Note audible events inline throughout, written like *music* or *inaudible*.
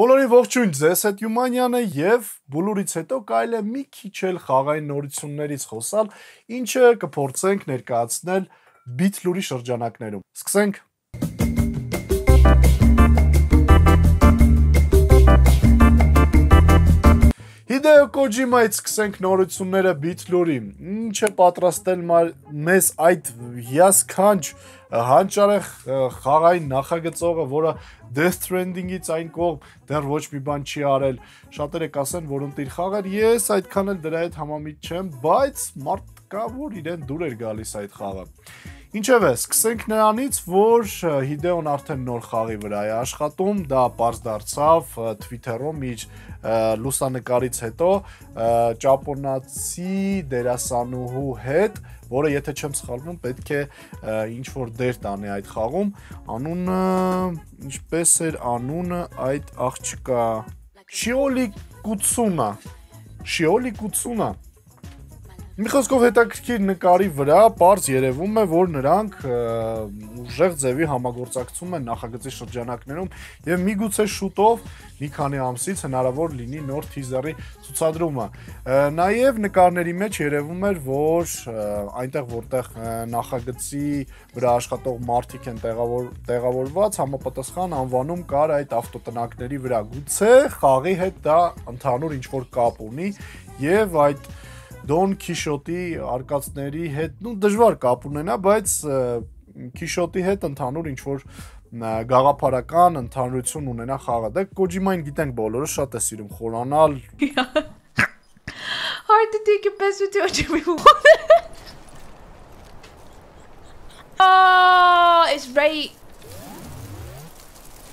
Բոլորի ողջույն, ձեզ հետ Յումանյանը եւ բուլուրից հետո կարելի է մի քիչ էլ խաղային նորություններից խոսալ, ինչը կփորձենք ներկայացնել Beat-Lure-ի շրջանակներում։ Սկսենք Հիդեո Կոջիմայից սկսենք նորությունները Beat-Lure-ի։ Ինչ է պատրաստել մեզ այդ հիասքանչ հանճարեղ խաղային նախագծողը, որը Death Stranding-ից այն կողմ դեռ ոչ մի բան չի արել։ Շատերը կասեն, որ ընտիր խաղեր, ես այդքան էլ դրա հետ համամիտ չեմ, բայց մարդ կա, որ իրեն դուր էր գալիս այդ խաղը։ Ինչևէ, սկսենք նրանից, որ Հիդեոն արդեն նոր խաղի վրա է աշխատում, դա པարզ դարձավ Twitter-ում իր լուսանկարից հետո ճապոնացի դերասանուհու հետ, որը եթե չեմ սխալվում, պետք է ինչ որ դեր տանի այդ խաղում։ Անունը ինչպես էր անունը այդ աղջկա Շիոլի Կուցունա։ Շիոլի Կուցունա Մի խոսքով հետաքրքիր նկարի վրա པարզ երևում է, որ նրանք ուժեղ ձևի համագործակցում են նախագծի շրջանակներում եւ միգուցե շուտով մի քանի ամսից հնարավոր լինի նոր թիզերի ցուցադրումը։ Նաեւ նկարների մեջ երևում էր, որ այնտեղ որտեղ նախագծի վրա աշխատող մարդիկ են տեղավոր տեղավորված, համապատասխան անվանում կար այդ ավտոտնակների վրա։ Գուցե խաղի հետ դա ընդհանուր ինչ որ կապ ունի եւ այդ Դոն Քիշոտի արկածների հետ, ну դժվար կապ ունենա, բայց Քիշոտի հետ ընդհանուր ինչ որ գաղափարական ընդհանրություն ունենա խաղը։ Դե Կոջիմային գիտենք բոլորը շատ է սիրում խորանալ։ Hard to take a piss with you, Jimmy. Oh, it's right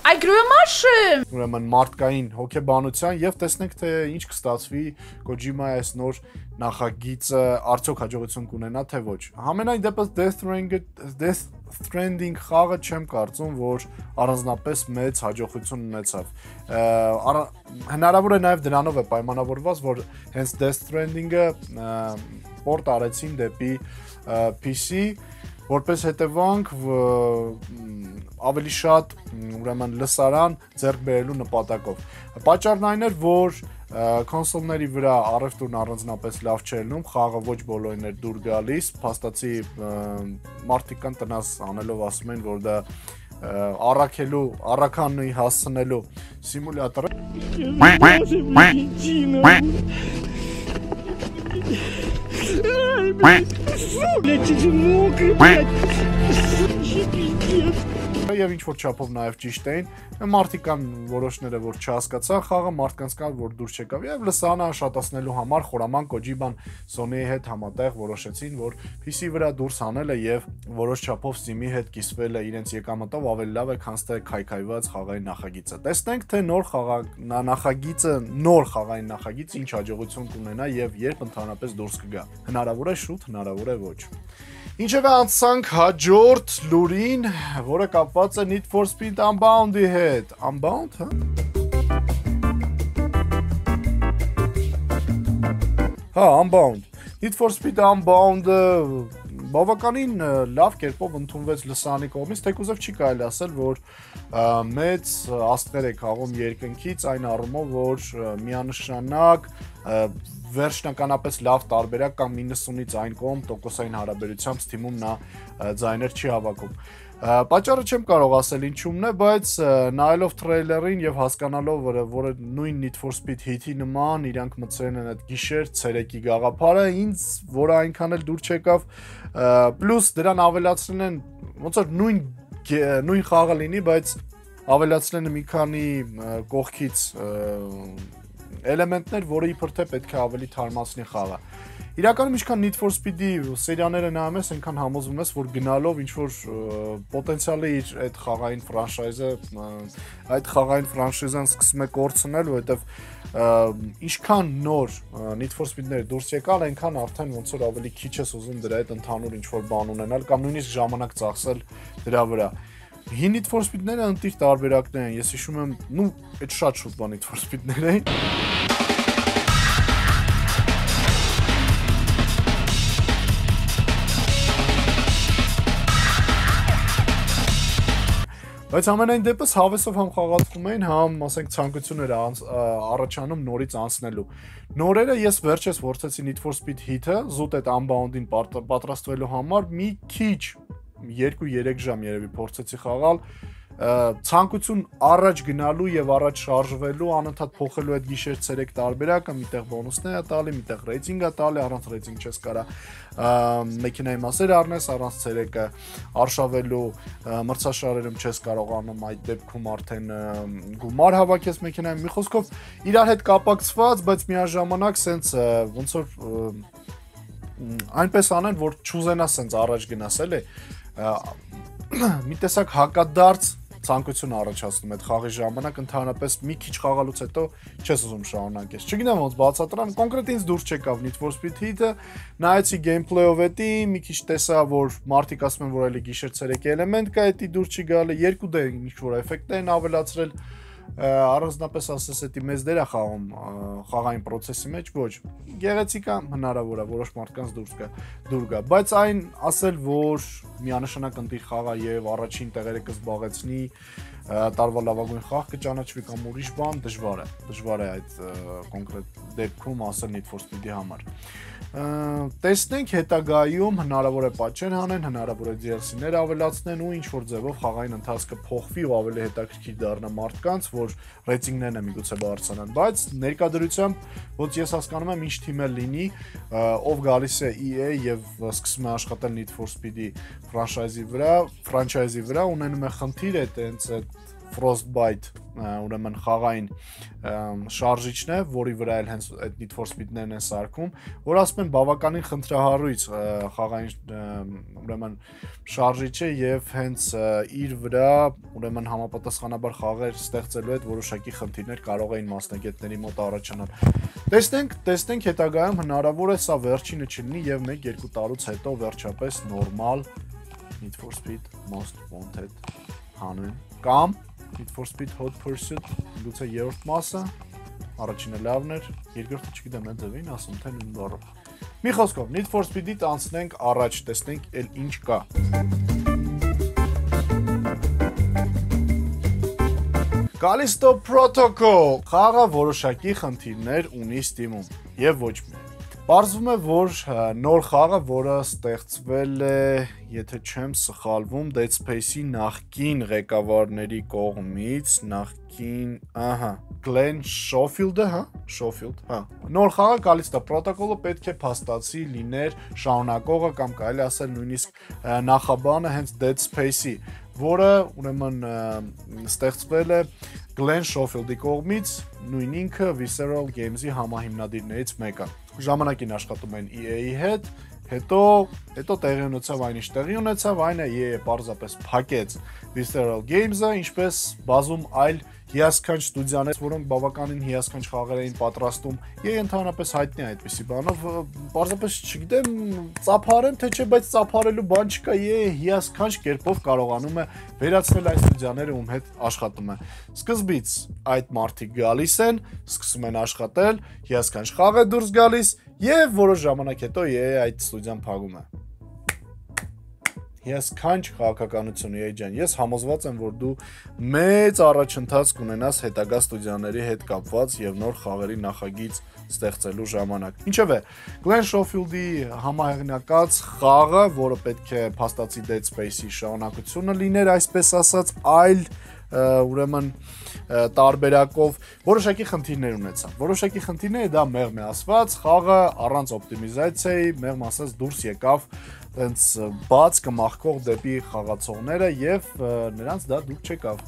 Այգրոմաշը։ Ուրեմն մարդկային հոգեբանության եւ տեսնենք թե ինչ կստացվի Kojima-ի այս նոր նախագիծը արդյոք հաջողություն կունենա թե ոչ։ Համենայն դեպս Death Stranding Death Stranding խաղը չեմ կարծում, որ առանձնապես մեծ հաջողություն ունեցավ։ Հնարավոր է նաև դրանով է պայմանավորված, որ հենց Death Stranding-ը պորտ արեցին դեպի PC, որպես հետևանք ավելի շատ ուրեմն լսարան ձեռք բերելու նպատակով։ Պատճառն այն էր, որ կոնսոլների վրա առևտուրն առանձնապես լավ չէր նում, խաղը ոչ բոլորին էր դուր գալիս, փաստացի մարդիկ կան տնաս անելով ասում են, որ դա առաքելու, առաքանուի հասցնելու սիմուլյատոր Блять, эти мокрые, блядь. եւ ինչ որ չափով նաեւ ճիշտ էին։ Մարդիկ կան որոշները, որ չհասկացան խաղը, մարդկանց կան, որ դուր չեկավ եւ լսանը շատացնելու համար խորաման Kojima-ն Sony-ի հետ համատեղ որոշեցին, որ PC վրա դուրս անելը եւ որոշ չափով Steam-ի հետ կիսվելը իրենց եկամտով ավելի լավ է, քան թե քայքայված խաղային նախագիծը։ Տեսնենք, թե նոր խաղա նախագիծը, նոր խաղային նախագիծ ինչ հաջողություն կունենա եւ երբ ընդհանրապես դուրս կգա։ Հնարավոր է շուտ, հնարավոր է ոչ։ Ինչևէ անցանք հաջորդ լուրին, որը կապված է Need for Speed Unbound-ի հետ։ Unbound, հա։ Հա, Unbound։ Need for Speed Unbound-ը բավականին լավ կերպով ընդունվեց լսանի կողմից, թեկուզով չի կարելի ասել, որ մեծ աստղեր է քաղում երկնքից այն առումով, որ միանշանակ վերջնականապես լավ տարբերակ կամ 90-ից այն կողմ տոկոսային հարաբերությամբ Steam-ում նա ձայներ չի հավաքում։ Պաճառը չեմ կարող ասել ինչումն է, բայց նայելով տրեյլերին եւ հասկանալով, որ նույն Need for Speed Heat-ի նման իրանք մտցրել են այդ գիշեր ցերեկի գաղափարը, ինձ որը այնքան էլ դուր չեկավ, պլյուս դրան ավելացրել են ոնց որ նույն նույն խաղը լինի, բայց ավելացրել են մի քանի կողքից էլեմենտներ, որը իբր թե պետք է ավելի թարմացնի խաղը։ Իրականում ինչքան Need for Speed-ի սերիաները նայում ես, այնքան համոզվում ես, որ գնալով ինչ որ պոտենցիալ է իր այդ խաղային ֆրանշայզը, այդ խաղային ֆրանշիզան սկսում է կորցնել, որովհետև ինչքան նոր Need for Speed-ները դուրս եկան, այնքան արդեն ոնց որ ավելի քիչ ես ուզում դրա հետ ընդհանուր ինչ որ բան ունենալ կամ նույնիսկ ժամանակ ծախսել դրա վրա։ Հին Need for Speed-ները ընտիր տարբերակներ են։ Ես հիշում եմ, նու, այդ շատ շուտ բան Need for Speed-ներ էին։ Բայց ամենայն դեպս հավեսով համ խաղացվում էին, համ, ասենք, ցանկություններ առաջանում նորից անցնելու։ Նորերը ես վերջես որցեցի Need for Speed Heat-ը, զուտ այդ Unbound-ին պատ- պատրաստվելու համար մի քիչ 2-3 ժամ երևի փորձեցի խաղալ ցանկություն առաջ գնալու եւ առաջ շարժվելու անընդհատ փոխելու այդ գիշեր ցերեկ տարբերակը միտեղ բոնուսներ է տալի, միտեղ ռեյտինգ է տալի, առանց ռեյտինգ չես կարա մեքենայի մասեր առնես, առանց ցերեկը արշավելու մրցաշարերում չես կարողանում այդ դեպքում արդեն գումար հավաքես մեքենայում։ Մի խոսքով իրար հետ կապակցված, բայց միաժամանակ սենց ոնց որ այնպես անեն, որ ճուզենա սենց առաջ գնաս էլի մի տեսակ հակադարձ ցանկություն առաջացնում այդ խաղի ժամանակ ընդհանրապես մի քիչ խաղալուց հետո չես ուզում շարունակես։ Չգիտեմ ոնց բացատրեմ, կոնկրետ ինձ դուրս չեկավ Need for Speed Heat-ը, նայեցի gameplay-ով էտի, մի քիչ տեսա, որ մարդիկ ասում են, որ էլի գիշեր ցերեկ էլեմենտ կա, էտի դուրս չի երկու դե ինչ որ էֆեկտ են ավելացրել առանձնապես ասես էտի մեծ դեր է խաղում խաղային process-ի մեջ ոչ գեղեցիկ է հնարավոր է որոշ մարդկանց դուրս գա դուր գա բայց այն ասել որ միանշանակ ընտիր խաղա եւ առաջին տեղերը կզբաղեցնի տարվա լավագույն խաղ կճանաչվի կամ ուրիշ բան դժվար է դժվար է այդ կոնկրետ դեպքում ասել Need for Speed-ի համար տեսնենք հետագայում հնարավոր է պատճեն հանեն, հնարավոր է DLC-ներ ավելացնեն ու ինչ որ ձևով խաղային ընթացքը փոխվի ու ավելի հետաքրքիր դառնա մարդկանց, որ ռեյտինգներն է միգուցե բարձրանան, բայց ներկայդրությամբ ոնց ես հասկանում եմ ինչ թիմ է լինի, ով գալիս է EA եւ սկսում է աշխատել Need for Speed-ի ֆրանշայզի վրա, ֆրանչայզի վրա ունենում է խնդիր է տենց այդ Frostbite ուրեմն խաղային շարժիչն է, որի վրա էլ հենց այդ Need for Speed-ներն են սարքում, որ ասում են բավականին խնդրահարույց խաղային ուրեմն շարժիչ է եւ հենց իր վրա ուրեմն համապատասխանաբար խաղեր ստեղծելու հետ որոշակի խնդիրներ կարող էին մասնագետների մոտ առաջանալ։ Տեսնենք, տեսնենք հետագայում հնարավոր է սա վերջինը չլինի եւ 1-2 տարուց հետո վերջապես նորմալ Need for Speed Most Wanted հանուն կամ Need for Speed Hot Pursuit լուծե երրորդ մասը առաջինը լավն էր երկրորդը չգիտեմ այն ձևին ասում թե նույն բառով մի խոսքով Need for Speed-ից անցնենք առաջ տեսնենք էլ ինչ կա Callisto Protocol խաղը որոշակի խնդիրներ ունի Steam-ում եւ ոչ միայն Պարզվում է, որ նոր խաղը, որը ստեղծվել է, եթե չեմ սխալվում, Dead Space-ի նախկին ղեկավարների կողմից, նախկին, ահա, Glenn Schofield-ը, հա, Schofield, հա։ Նոր խաղը Callisto Protocol-ը պետք է փաստացի լիներ շարունակողը կամ կարելի ասել նույնիսկ նախաբանը հենց Dead Space-ի, որը ուրեմն ստեղծվել է Glenn Schofield-ի կողմից, նույն ինքը Visceral Games-ի համահիմնադիրներից մեկը ժամանակին աշխատում են EA-ի հետ, հետո հետո տեղի ունեցավ այն ինչ տեղի ունեցավ, այն է EA-ը պարզապես փակեց Visceral Games-ը, ինչպես բազում այլ հիասքանչ ստուդիաներ, որոնք բավականին հիասքանչ խաղեր էին պատրաստում։ EA ընդհանրապես հայտնի է այդպիսի բանով, պարզապես չգիտեմ, ծափարեմ թե չէ, բայց ծափարելու բան չկա, EA հիասքանչ կերպով կարողանում է վերացնել այս ստուդիաները, ում հետ աշխատում է։ Սկզբից այդ մարտիկ գալիս են, սկսում են աշխատել, հիասքանչ խաղ է դուրս գալիս եւ որոշ ժամանակ հետո EA այդ ստուդիան փակում է։ Ես քանչ քաղաքականություն եի ջան, ես համոզված եմ, որ դու մեծ առաջընթաց կունենաս հետագա ստուդիաների հետ կապված եւ նոր խաղերի նախագիծ ստեղծելու ժամանակ։ Ինչևէ, Glenn Schofield-ի համահեղինակած խաղը, որը պետք է փաստացի Dead Space-ի շարունակությունը լիներ, այսպես ասած, այլ ուրեմն տարբերակով որոշակի խնդիրներ ունեցավ։ Որոշակի խնդիրները դա մեղմ է ասված, խաղը առանց օպտիմիզացիայի, մեղմ ասած դուրս եկավ տենց բաց կմախքող դեպի խաղացողները եւ նրանց դա դուր չեկավ։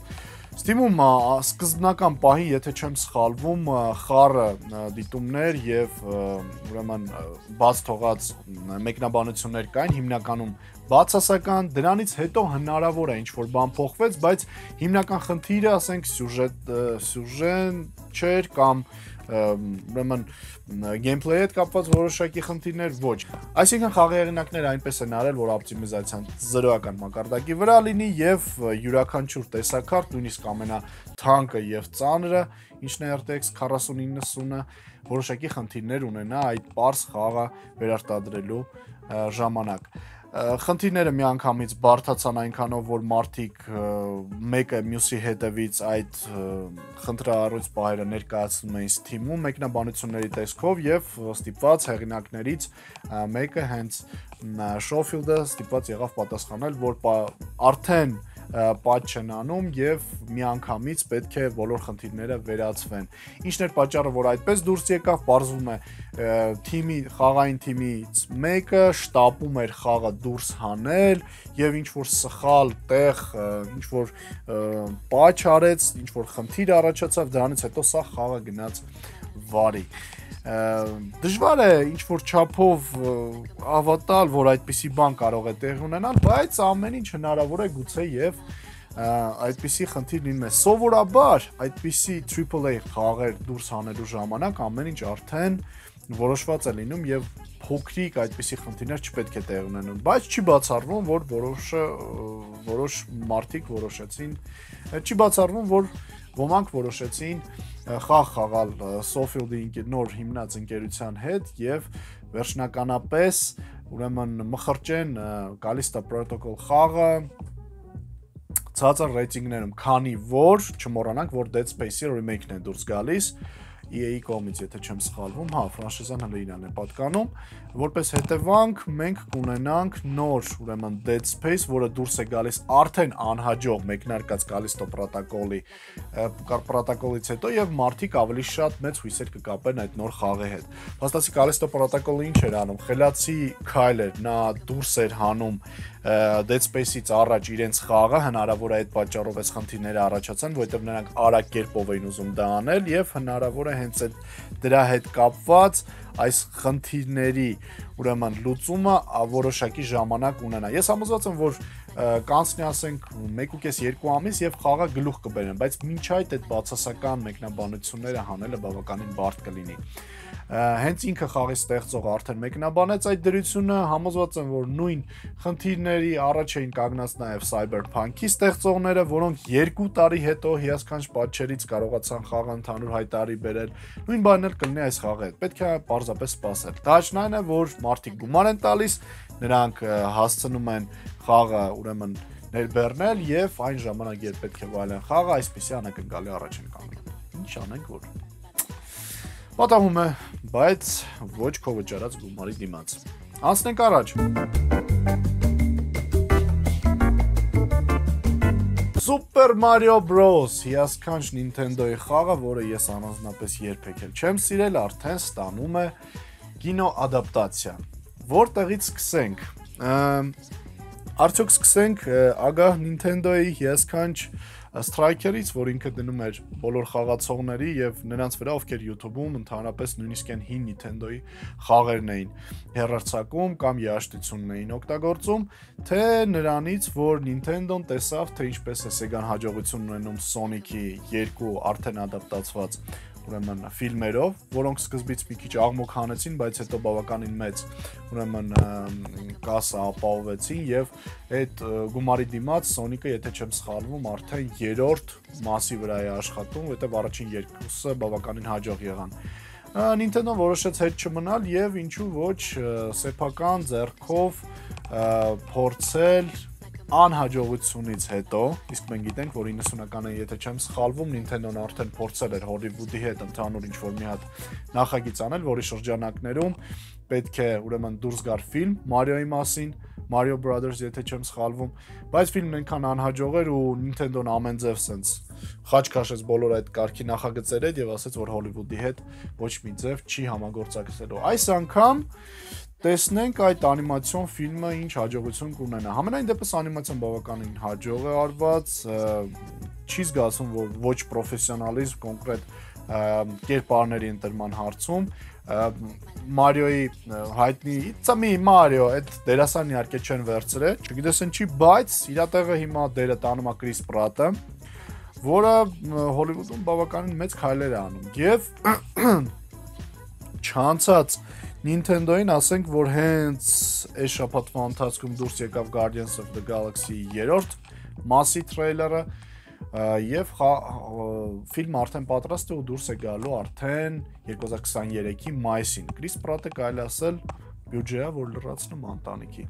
Steam-ում սկզբնական պահին, եթե չեմ սխալվում, խառը դիտումներ եւ ուրեմն բաց թողած մեկնաբանություններ կային հիմնականում բացասական, դրանից հետո հնարավոր է ինչ որ բան փոխվեց, բայց հիմնական խնդիրը, ասենք, սյուժետ ա, սյուժեն չէր կամ ա, ուրեմն գեյմփլեյի հետ կապված որոշակի խնդիրներ ոչ։ Այսինքն խաղի հեղինակները այնպես են արել, որ օպտիմիզացիան 0-ական մակարդակի վրա լինի եւ յուրաքանչյուր տեսակարդ, նույնիսկ ամենաթանկը եւ ծանրը, ինչն է RTX 4090-ը, որոշակի խնդիրներ ունենա այդ པարս խաղը վերարտադրելու ա, ժամանակ։ խնդիրները միանգամից բարթացան այնքանով, որ մարդիկ մեկը մյուսի հետևից այդ խնդրահարույց պահերը ներկայացնում էին Steam-ում մեկնաբանությունների տեսքով եւ ստիպված հեղինակներից մեկը հենց Շոֆիլդը ստիպված եղավ պատասխանել, որ արդեն պատճ չեն անում եւ միանգամից պետք է բոլոր խնդիրները վերացվեն։ Ինչն էր պատճառը, որ այդպես դուրս եկավ, բարձվում է թիմի խաղային թիմից մեկը շտապում էր խաղը դուրս հանել եւ ինչ որ սխալ տեղ, ինչ որ պատճ արեց, ինչ որ խնդիր առաջացավ, դրանից հետո սա խաղը գնաց վարի դժվար է ինչ որ չափով ավատալ, որ այդպիսի բան կարող է տեղ ունենալ, բայց ամեն ինչ հնարավոր է գուցե եւ այդպիսի խնդիր լինում է։ Սովորաբար այդպիսի AAA խաղեր դուրս հանելու ժամանակ ամեն ինչ արդեն որոշված է լինում եւ փոքրիկ այդպիսի խնդիրներ չպետք է տեղ ունենան, բայց չի բացառվում, որ որոշը որոշ մարդիկ որոշեցին, չի բացառվում, որ ոմանք որոշեցին խաղ խաղալ Sofield-ի նոր հիմնած ընկերության հետ եւ վերջնականապես ուրեմն մխրճեն Callisto Protocol խաղը ցածր ռեյտինգներում, քանի որ չմոռանանք, որ Dead Space-ի remake-ն է դուրս գալիս EA-ի կողմից, եթե չեմ սխալվում, հա, ֆրանշիզան հələ իրան է պատկանում, որպես հետևանք մենք կունենանք նոր, ուրեմն Dead Space, որը դուրս է գալիս արդեն անհաջող մեկնարկած Callisto Protocol-ի պրոտոկոլից հետո եւ մարդիկ ավելի շատ մեծ հույսեր կկապեն այդ նոր խաղի հետ։ Փաստացի Callisto Protocol-ը ինչ էր անում։ Խելացի քայլ էր, նա դուրս էր հանում Dead Space-ից առաջ իրենց խաղը հնարավոր է այդ պատճառով այս խնդիրները առաջացան, որովհետև նրանք արագ կերպով էին ուզում դա անել եւ հնարավոր է հենց այդ դրա հետ կապված այս խնդիրների ուրեմն լուծումը որոշակի ժամանակ ունենա։ Ես համոզված եմ, որ կանցնի ասենք 1.5-2 ամիս եւ խաղա գլուխ կբերեն, բայց ոչ այդ այդ բացասական մեկնաբանությունները հանելը բավականին բարդ կլինի։ Հենց ինքը խաղի ստեղծող արդեն մեկնաբանեց այդ դրությունը, համոզված եմ, որ նույն խնդիրների առաջ էին կանգնած նաեւ Cyberpunk-ի ստեղծողները, որոնք 2 տարի հետո հիասքանչ պատճերից կարողացան խաղը ընդհանուր հայտարարի բերել։ Նույն բանն էլ կլինի այս խաղի հետ։ Պետք է պարզապես սպասել։ Դա ճնայինը, որ մարդիկ գումար են տալիս նրանք հասցնում են խաղը, ուրեմն ներբեռնել եւ այն ժամանակ երբ պետք է վայելեն խաղը, այսպեսի անակնկալի առաջ են կանգնում։ Ինչ անենք որ պատահում է, բայց ոչ քո վճարած գումարի դիմաց։ Անցնենք առաջ։ Super Mario Bros. հիասքանչ Nintendo-ի խաղը, որը ես անձնապես երբեք չեմ սիրել, արդեն ստանում է կինո ադապտացիա։ Որտեղից սկսենք։ Արդյոք սկսենք ագահ Nintendo-ի հիասքանչ Striker-ից, որ ինքը դնում էր բոլոր խաղացողների եւ նրանց վրա, ովքեր YouTube-ում ընդհանրապես նույնիսկ այն հին Nintendo-ի խաղերն էին հերարցակում կամ երաշտությունն էին օգտագործում, թե նրանից, որ Nintendo-ն տեսավ, թե ինչպես է Sega-ն հաջողություն ունենում Sonic-ի երկու արդեն ադապտացված ուրեմն ֆիլմերով, որոնք սկզբից մի քիչ աղմուկ հանեցին, բայց հետո բավականին մեծ ուրեմն կասա ապահովեցին եւ այդ գումարի դիմաց Sonic-ը, եթե չեմ սխալվում, արդեն երրորդ մասի վրա է աշխատում, որտեղ առաջին երկուսը բավականին հաջող եղան։ Nintendo որոշեց հետ չմնալ եւ ինչու ոչ սեփական ձեռքով փորձել անհաջողությունից հետո, իսկ մենք գիտենք, որ 90-ականներին, եթե չեմ սխալվում, Nintendo-ն արդեն փորձել էր Hollywood-ի հետ ընդհանուր ինչ-որ մի հատ նախագիծ անել, որի շրջանակներում պետք է ուրեմն դուրս գար ֆիլմ Mario-ի մասին, Mario Brothers, եթե չեմ սխալվում, բայց ֆիլմն այնքան անհաջող էր ու Nintendo-ն ամեն ձև սենց խաչ քաշեց բոլոր այդ կարգի նախագծերը եւ ասաց, որ Hollywood-ի հետ ոչ մի ձև չի համագործակցելու։ Այս անգամ տեսնենք այդ անիմացիոն ֆիլմը ինչ հաջողություն կունենա։ Համենայն դեպս անիմացիան բավականին հաջող է արված, չի զգացում, որ ոչ պրոֆեսիոնալիզմ կոնկրետ կերպարների ընտրման հարցում Մարիոյի հայտնի me Mario այդ դերասանն իհարկե չեն վերցրել, չգիտես ինչի, բայց իր տեղը հիմա դերը տանում է Chris Pratt-ը, որը Հոլիվուդում բավականին մեծ քայլեր է անում։ Եվ *clears throat* չանցած Nintendo-ին ասենք, որ հենց այս շաբաթվա ընթացքում դուրս եկավ Guardians of the Galaxy 3-րդ մասի տրեյլերը եւ ֆիլմը արդեն պատրաստ է ու դուրս է գալու արդեն 2023-ի մայիսին։ Chris Pratt-ը կարելի ասել բյուջեա, որ լրացնում ընտանիքի։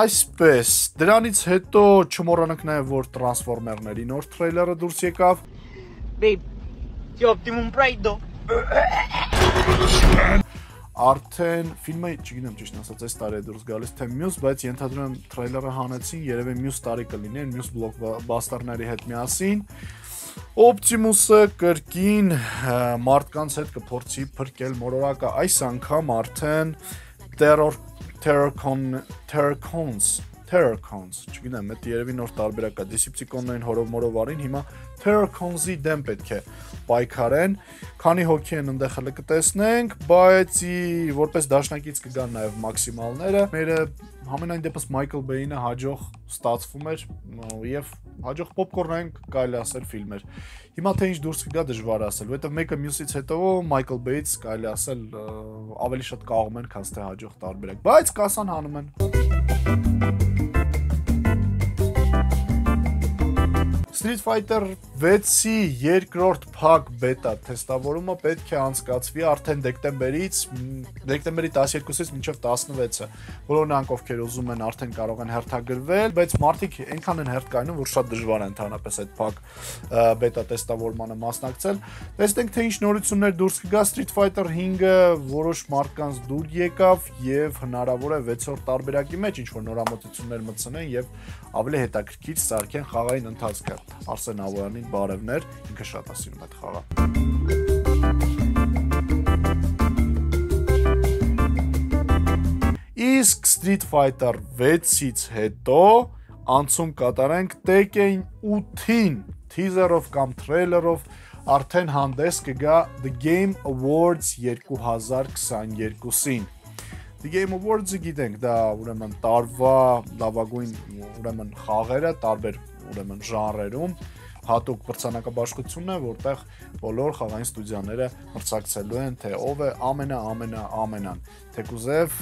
Այսպես, դրանից հետո չմոռանանք նաև որ Transformer-ների նոր թրեյլերը դուրս եկավ։ Babe, ti Optimum Pride though. Արդեն ֆիլմը, չգիտեմ ճիշտ ասած, այս տարի է դուրս գալիս թե մյուս, բայց ենթադրում եմ թրեյլերը հանեցին, երևի մյուս տարի կլիներ, մյուս բլոկբասթերների հետ միասին։ Optimus-ը կրկին մարդկանց հետ կփորձի փրկել մորորակը այս անգամ արդեն Terror Terrorcon Terrorcons Terrorcons, չգիտեմ, դա երևի նոր տարբերակ է Decepticon-ներին հորով մորով արին, հիմա Terrorcons-ի դեմ պետք է պայքարեն։ Քանի հոգի են այնտեղ հələ կտեսնենք, բայց որպես դաշնակից կգան նաև մաքսիմալները։ Մերը համենայն դեպս Michael Bay-ը հաջող ստացվում էր եւ հաջող պոպկորնային կարելի ասել ֆիլմ էր։ Հիմա թե ինչ դուրս կգա դժվար ասել, որովհետեւ մեկը մյուսից հետո Michael Bay-ից կարելի ասել ավելի շատ կաղում են, քան թե հաջող տարբերակ, բայց կասան հանում են։ Street Fighter 6-ի երկրորդ փակ բետա թեստավորումը պետք է անցկացվի արդեն դեկտեմբերից, դեկտեմբերի 12-ից մինչև 16-ը։ Բոլոր նրանք, ովքեր ուզում են, արդեն կարող են հերթագրվել, բայց մարդիկ այնքան են հերթ կայնում, որ շատ դժվար է ընդհանրապես այդ փակ բետա թեստավորմանը մասնակցել։ Տեսնենք թե ինչ նորություններ դուրս կգա Street Fighter 5-ը որոշ մարդկանց դուր եկավ եւ հնարավոր է 6-րդ տարբերակի մեջ ինչ որ նորամուծություններ մտցնեն եւ ավելի հետաքրքիր սարքեն խաղային ընթացքը։ Արսեն Ավոյանին բարևներ, ինքը շատ է սիրում այդ խաղը։ Իսկ Street Fighter 6-ից հետո անցում կատարենք Tekken 8-ին, teaser-ով կամ trailer-ով արդեն հանդես կգա The Game Awards 2022-ին։ The Game Awards-ը գիտենք, դա ուրեմն տարվա լավագույն ուրեմն խաղերը տարբեր ուրեմն ժանրերում հատուկ մրցանակաբաշխությունն է, որտեղ բոլոր խաղային ստուդիաները մրցակցելու են, թե ով է ամենա ամենա ամենան։ Թեկուզև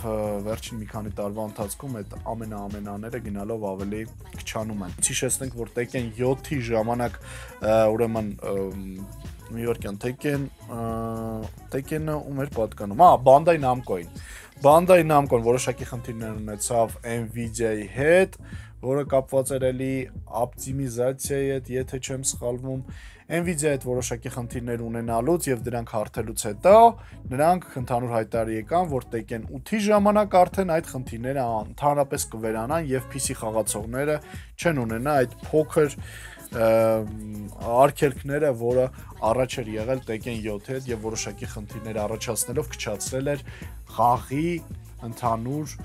վերջին մի քանի տարվա ընթացքում այդ ամենա ամենաները գնալով ավելի քչանում են։ Հիշեցնենք, որ Tekken 7-ի ժամանակ ուրեմն Նյու Յորքյան Tekken Tekken-ը ում էր պատկանում։ Ահա, Bandai Namco-ին։ Bandai Namco-ն որոշակի խնդիրներ ունեցավ Nvidia-ի հետ, որը կապված էր էլի օպտիմիզացիայի հետ, եթե չեմ սխալվում, Nvidia-ի հետ որոշակի խնդիրներ ունենալուց եւ դրանք հարթելուց հետո նրանք ընդհանուր հայտարարի եկան, որ Tekken 8-ի ժամանակ արդեն այդ խնդիրները ընդհանրապես կվերանան եւ PC խաղացողները չեն ունենա այդ փոքր արկելքները, որը առաջ էր եղել Tekken 7-ի հետ եւ որոշակի խնդիրներ առաջացնելով քչացրել էր խաղի ընդհանուր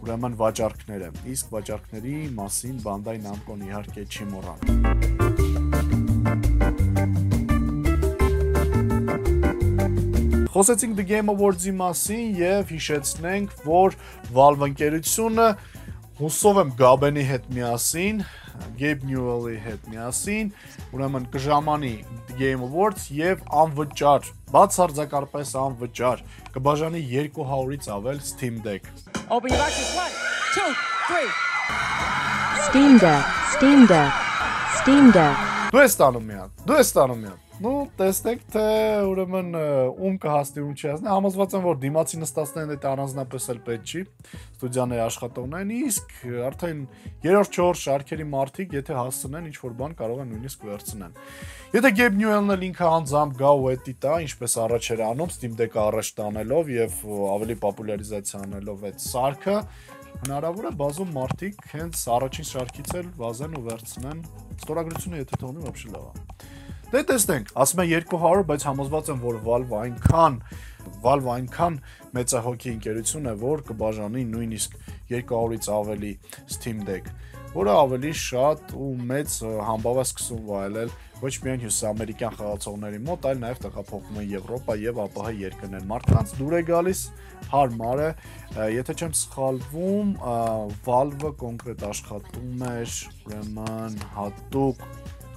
ուրեմն վաճառքները։ Իսկ վաճառքների մասին Bandai Namco-ն իհարկե չի մոռանում։ Խոսեցինք The Game Awards-ի մասին եւ հիշեցնենք, որ Valve ընկերությունը հուսով եմ Գաբենի հետ միասին, Gabe Newell-ի հետ միասին, ուրեմն կժամանի Game Awards եւ անվճար, բացարձակապես անվճար կբաժանի 200-ից ավել Steam Deck։ Open your boxes. One, two, three. Steam Deck, Steam Deck, Steam Deck. Dove stanno meando? Dove stanno meando? ես ստանում մի հատ։ Ну, տեսնենք թե ուրեմն ը, ում կհասնի ում չի հասնի։ Համոզված եմ, որ դիմացի նստածներն այդ առանձնապես էլ պետք չի։ Ստուդիաների աշխատողներն իսկ արդեն 3-4 շարքերի մարտիկ, եթե հասցնեն ինչ որ բան կարող են նույնիսկ վերցնեն։ Եթե Gabe Newell-ը ինքը անձամբ գա ու էդի տա, ինչպես առաջ էր անում Steam Deck-ը առաջ տանելով եւ ավելի պոպուլարիզացիա անելով այդ սարքը, հնարավոր է բազում մարտիկ հենց առաջին շարքից էլ վազեն ու վերցնեն ստորագրությունը եթե թողնի вообще լավ է։ Դե տեսնենք, ասում եմ 200, բայց համոզված եմ, որ Valve այնքան Valve այնքան մեծահոգի ընկերություն է, որ կբաժանի նույնիսկ 200-ից ավելի Steam Deck, որը ավելի շատ ու մեծ համբավ է սկսում վայելել ոչ միայն հյուսիսամերիկյան խաղացողների մոտ, այլ նաև տեղափոխվում են Եվրոպա եւ ԱՊՀ երկրներ։ Մարդկանց դուր է գալիս, հարմար է, եթե չեմ սխալվում, Valve-ը կոնկրետ աշխատում էր ուրեմն հատուկ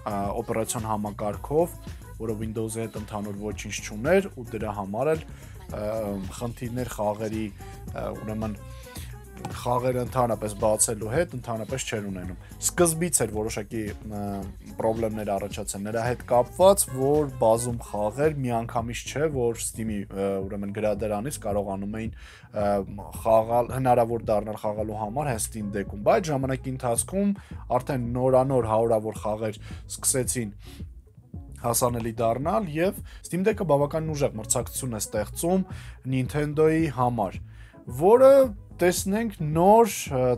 օպերացիոն համակարգով, որը Windows-ի հետ ընդհանուր ոչինչ չուներ ու դրա համար էլ խնդիրներ խաղերի ուրեմն խաղերը ընդհանրապես բացելու հետ ընդհանրապես չեր ունենում։ Սկզբից էր որոշակի խնդիրներ առաջացան նրա հետ կապված, որ բազում խաղեր միանգամից չէ, որ Steam-ի ուրեմն գրադարանից կարողանում էին խաղալ հնարավոր դառնալ խաղալու համար հենց Steam Deck-ում, բայց ժամանակի ընթացքում արդեն նորանոր հարյուրավոր խաղեր սկսեցին հասանելի դառնալ եւ Steam Deck-ը բավականին ուժեղ մրցակցություն է ստեղծում Nintendo-ի համար, որը տեսնենք նոր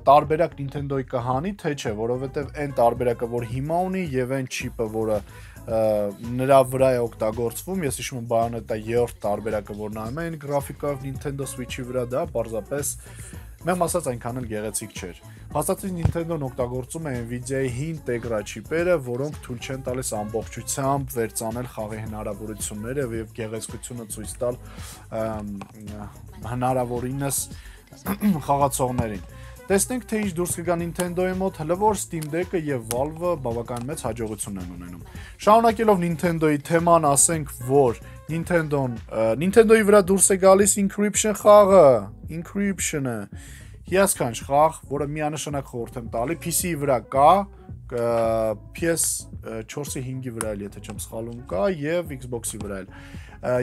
տարբերակ Nintendo-ի կհանի, թե չէ, որովհետև այն տարբերակը, որ հիմա ունի եւ այն չիպը, որը նրա վրա է օգտագործվում, ես հիշում եմ Bayonetta 3 տարբերակը, որ նայում էին գրաֆիկով Nintendo Switch-ի վրա, դա պարզապես մեմ ասած այնքան էլ գեղեցիկ չէր։ Փաստացի Nintendo-ն օգտագործում է Nvidia-ի հին Tegra չիպերը, որոնք թույլ չեն տալիս ամբողջությամբ վերցանել խաղի հնարավորությունները եւ գեղեցկությունը ցույց տալ հնարավորինս *coughs* խաղացողներին։ Տեսնենք թե ինչ դուրս կգա Nintendo-ի մոտ, հələ որ Steam Deck-ը եւ Valve-ը բավական մեծ հաջողություն են ունենում։ Շարունակելով Nintendo-ի թեման, ասենք, որ Nintendo-ն Nintendo-ի վրա դուրս է գալիս Encryption խաղը, Encryption-ը հիասքանչ խաղ, որը միանշանակ խորհուրդ եմ տալի, PC-ի վրա կա, PS4-ի 5-ի վրա էլ, եթե չեմ սխալվում, կա եւ Xbox-ի վրա էլ։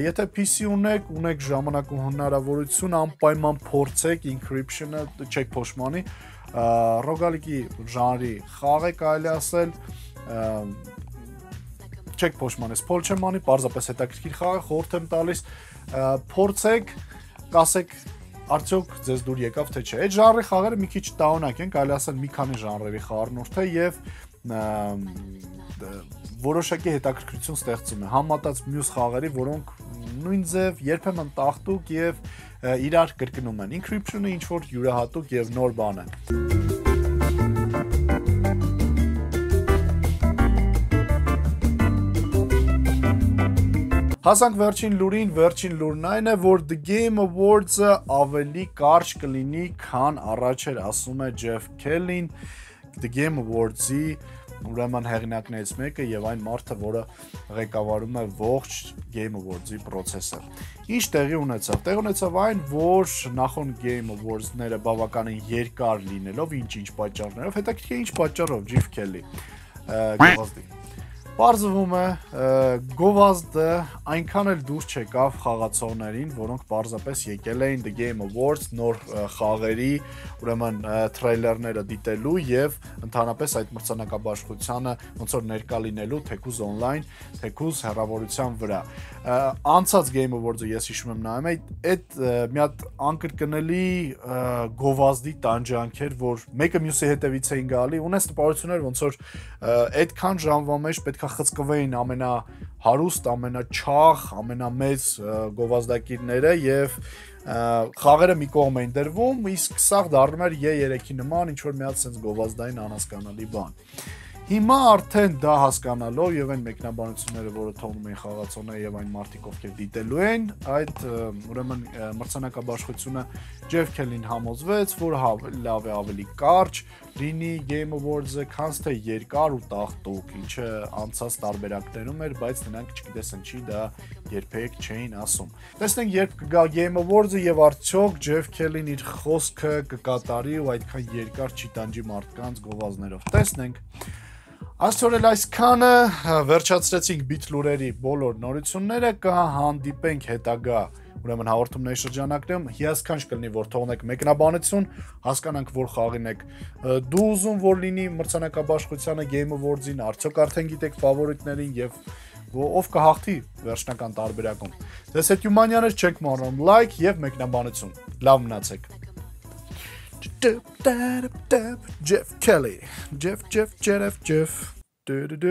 Եթե PC ունեք, ունեք ժամանակ ու հնարավորություն, անպայման փորձեք encryption-ը, չեք փոշմանի, ռոգալիկի ժանրի խաղ է կարելի ասել, չեք փոշմանի, սփոլ չեմ անի, parzapes հետաքրքիր խաղ է, խորհուրդ եմ տալիս, փորձեք, կասեք արդյոք ձեզ դուր եկավ թե չէ։ Այդ ժանրի խաղերը մի քիչ տաունակ են, կարելի ասել մի քանի ժանրերի խառնուրդ է եւ որոշակի հետաքրքրություն ստեղծում է համատած մյուս խաղերի, որոնք նույն ձև երբեմն տախտուկ եւ իրար կրկնում են։ Encryption-ը ինչ որ յուրահատուկ եւ նոր բան է։ Հասանք վերջին լուրին, վերջին լուրն այն է, որ The Game Awards-ը ավելի կարճ կլինի, քան առաջ էր ասում է Jeff Kelly-ն The Game Awards-ի ուրեմն հեղինակներից մեկը եւ այն մարդը, որը ղեկավարում է ողջ Game Awards-ի process-ը։ Ինչ տեղի ունեցավ։ Տեղի ունեցավ այն, որ նախոն Game Awards-ները բավականին երկար լինելով, ինչ-ինչ պատճառներով, հետաքրքիր ինչ պատճառով Jeff Kelly գովազդի Պարզվում է գովազդը այնքան էլ դուրս չեկավ խաղացողներին, որոնք պարզապես եկել էին The Game Awards նոր խաղերի, ուրեմն թրեյլերները դիտելու եւ ընդհանրապես այդ մրցանակաբաշխությանը ոնց որ ներկա լինելու թեկուզ on-line, թեկուզ հեռավորության վրա։ Անցած Game Awards-ը ես հիշում եմ նայում այդ այդ մի հատ անկրկնելի գովազդի տանջանքեր, որ մեկը մյուսի հետևից էին գալի, ունես տպավորություններ ոնց որ այդքան ժամվա մեջ պետք պետքա խցկվեին ամենա հարուստ, ամենաչախ, ամենամեծ գովազդակիրները եւ խաղերը մի կողմ էին դրվում, իսկ սաղ դառնում էր Ե3-ի նման ինչ որ մի հատ sense գովազդային անհասկանալի բան։ Հիմա արդեն դա հասկանալով եւ այն մեկնաբանությունները, որը թողնում են խաղացողները եւ այն մարդիկ, ովքեր դիտելու են, այդ ուրեմն մրցանակաբաշխությունը Jeff Kelly-ին համոզվեց, որ լավ է ավելի կարճ լինի Game Awards-ը, քան թե երկար ու տախտուկ, ինչը անցած տարբերակներում էր, բայց նրանք չգիտես ինչի դա երբեք չէին ասում։ Տեսնենք երբ կգա Game Awards-ը եւ արդյոք Jeff Kelly-ն իր խոսքը կկատարի ու այդքան երկար չի տանջի մարդկանց գովազներով։ Տեսնենք Աստորել այսքանը վերջացրեցինք բիթ լուրերի բոլոր նորությունները, կհանդիպենք հետագա ուրեմն հաղորդումների շրջանակներում հիասքանչ կլինի որ թողնեք մեկնաբանություն, հասկանանք որ խաղին եք դու ուզում որ լինի մրցանակաբաշխությանը Game Awards-ին, արդյոք արդեն գիտեք ֆավորիտներին եւ ով կհաղթի վերջնական տարբերակում։ Դες հետ Յումանյանը չեք մոռանում լայք եւ մեկնաբանություն։ Լավ մնացեք։ Jeff Kelly. Jeff, Jeff, Jeff, Jeff. Doop